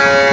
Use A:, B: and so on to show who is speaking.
A: Yeah.